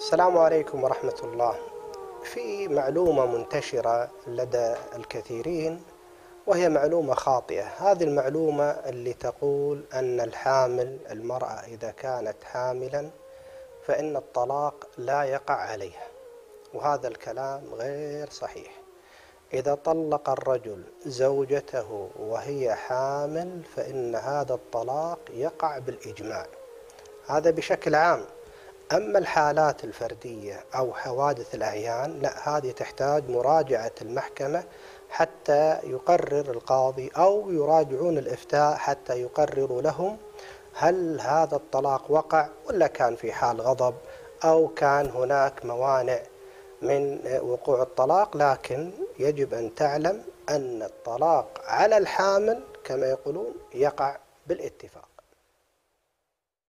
السلام عليكم ورحمة الله. في معلومة منتشرة لدى الكثيرين وهي معلومة خاطئة، هذه المعلومة اللي تقول أن الحامل المرأة إذا كانت حاملا فإن الطلاق لا يقع عليها، وهذا الكلام غير صحيح. إذا طلق الرجل زوجته وهي حامل فإن هذا الطلاق يقع بالإجماع. هذا بشكل عام. أما الحالات الفردية أو حوادث الأعيان لا هذه تحتاج مراجعة المحكمة حتى يقرر القاضي أو يراجعون الإفتاء حتى يقرروا لهم هل هذا الطلاق وقع ولا كان في حال غضب أو كان هناك موانع من وقوع الطلاق. لكن يجب أن تعلم أن الطلاق على الحامل كما يقولون يقع بالاتفاق.